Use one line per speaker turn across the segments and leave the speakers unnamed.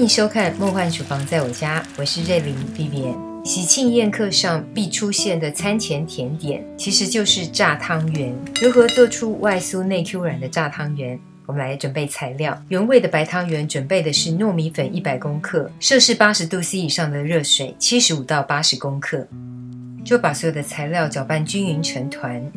迎收看《梦幻厨房在我家》，我是瑞玲 Vivian。喜庆宴客上必出现的餐前甜点，其实就是炸汤圆。如何做出外酥内 Q 软的炸汤圆？我们来准备材料。原味的白汤圆准备的是糯米粉一百公克，摄氏八十度 C 以上的热水七十五到八十公克，就把所有的材料搅拌均匀成团。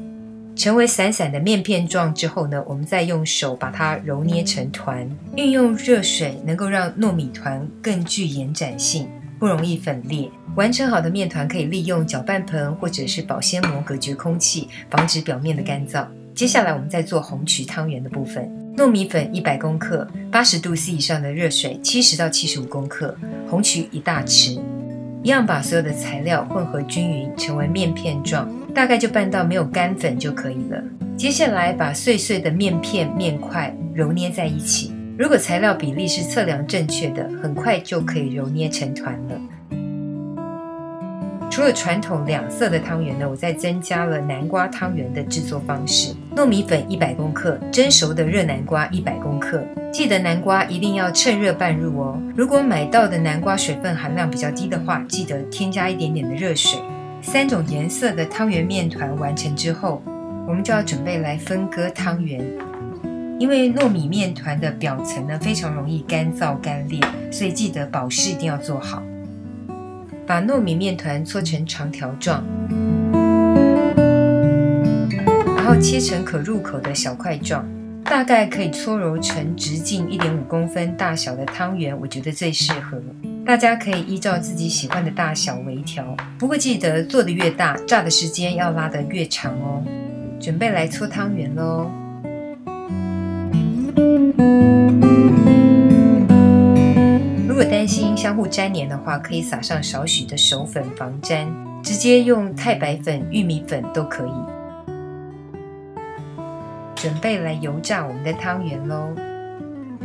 成为散散的面片状之后呢，我们再用手把它揉捏成团。运用热水能够让糯米团更具延展性，不容易粉裂。完成好的面团可以利用搅拌盆或者是保鲜膜隔绝空气，防止表面的干燥。接下来我们再做红曲汤圆的部分。糯米粉一百克，八十度 C 以上的热水七十到七十五克，红曲一大匙。一样把所有的材料混合均匀，成为面片状，大概就拌到没有干粉就可以了。接下来把碎碎的面片面块揉捏在一起，如果材料比例是测量正确的，很快就可以揉捏成团了。除了传统两色的汤圆呢，我再增加了南瓜汤圆的制作方式：糯米粉一百克，蒸熟的热南瓜一百克。记得南瓜一定要趁热拌入哦。如果买到的南瓜水分含量比较低的话，记得添加一点点的热水。三种颜色的汤圆面团完成之后，我们就要准备来分割汤圆。因为糯米面团的表层呢非常容易干燥干裂，所以记得保湿一定要做好。把糯米面团搓成长条状，然后切成可入口的小块状，大概可以搓揉成直径一点五公分大小的汤圆，我觉得最适合。大家可以依照自己喜欢的大小微调，不过记得做的越大，炸的时间要拉得越长哦。准备来搓汤圆喽。相互粘连的话，可以撒上少许的手粉防粘，直接用太白粉、玉米粉都可以。准备来油炸我们的汤圆喽，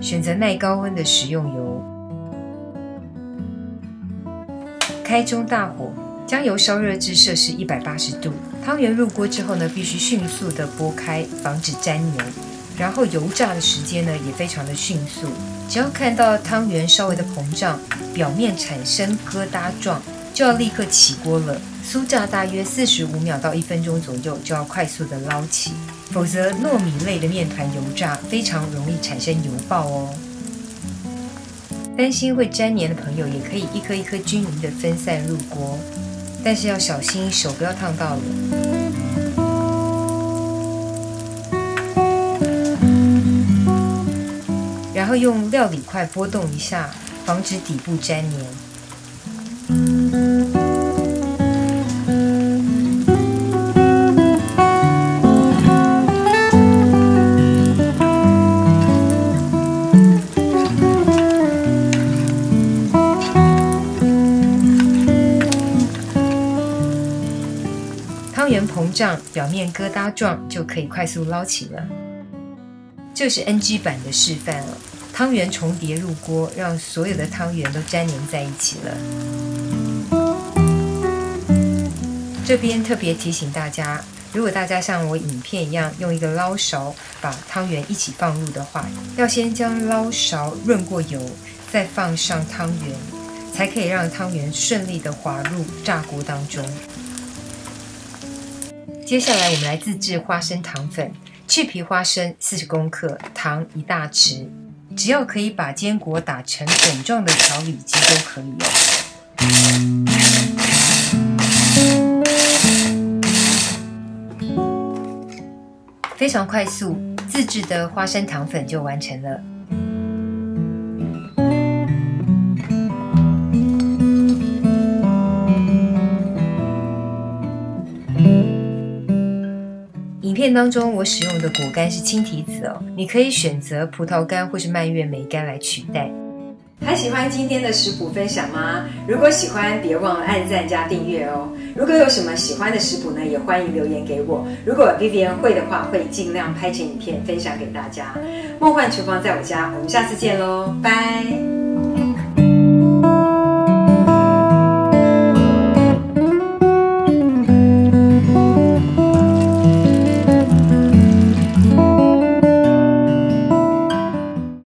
选择耐高温的食用油，开中大火，将油烧热至摄氏一百八十度。汤圆入锅之后呢，必须迅速的拨开，防止粘黏。然后油炸的时间呢也非常的迅速，只要看到汤圆稍微的膨胀，表面产生疙瘩状，就要立刻起锅了。酥炸大约四十五秒到一分钟左右，就要快速的捞起，否则糯米类的面团油炸非常容易产生油爆哦。担心会粘黏的朋友，也可以一颗一颗均匀的分散入锅，但是要小心手不要烫到了。后用料理块拨动一下，防止底部粘黏。汤圆膨胀，表面疙瘩状，就可以快速捞起了。这是 NG 版的示范了。汤圆重叠入锅，让所有的汤圆都粘连在一起了。这边特别提醒大家，如果大家像我影片一样用一个捞勺把汤圆一起放入的话，要先将捞勺润过油，再放上汤圆，才可以让汤圆顺利的滑入炸锅当中。接下来我们来自制花生糖粉。去皮花生四十公克，糖一大匙，只要可以把坚果打成粉状的调理机都可以哦。非常快速，自制的花生糖粉就完成了。片当中我使用的果干是青提子哦，你可以选择葡萄干或是蔓越莓干来取代。还喜欢今天的食谱分享吗？如果喜欢，别忘了按赞加订阅哦。如果有什么喜欢的食谱呢，也欢迎留言给我。如果 Vivian 会的话，会尽量拍成影片分享给大家。梦幻厨房在我家，我们下次见喽，拜。